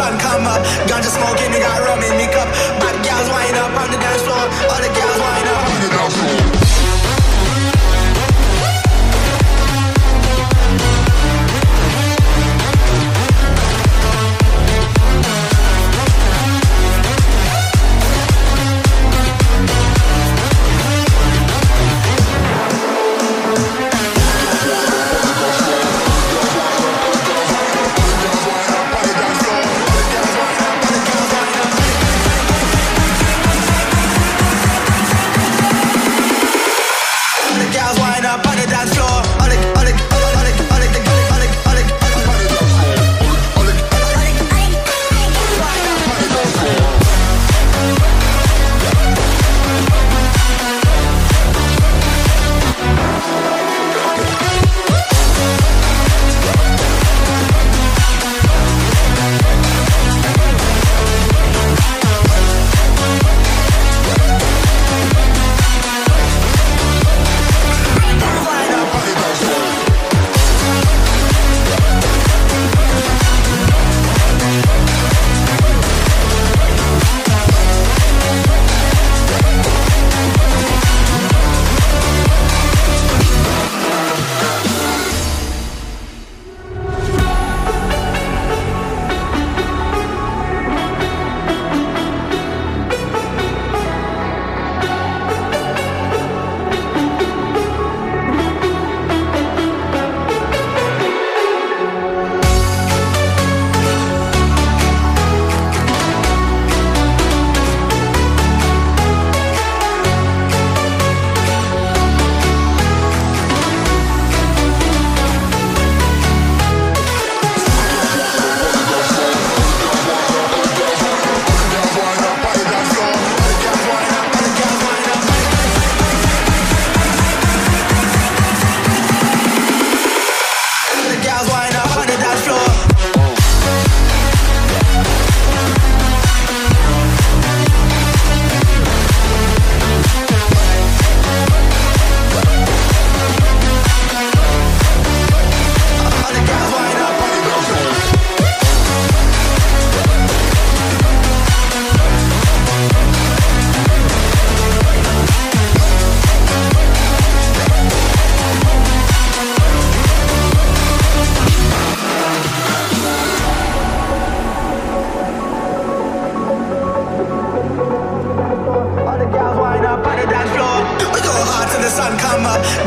sun come up. got Ganja smoking, they got rum in me cup. Bad gals wind up on the dance floor. All the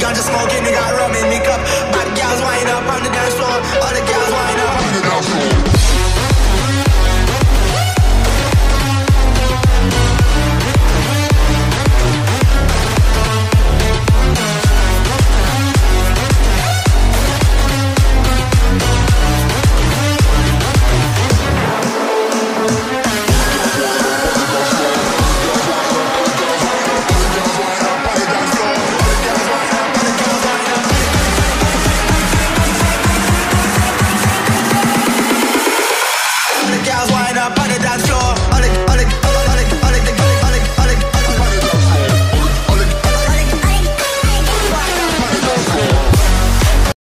Ganja smoking, they got rum in me cup. Bad gals wind up on the dance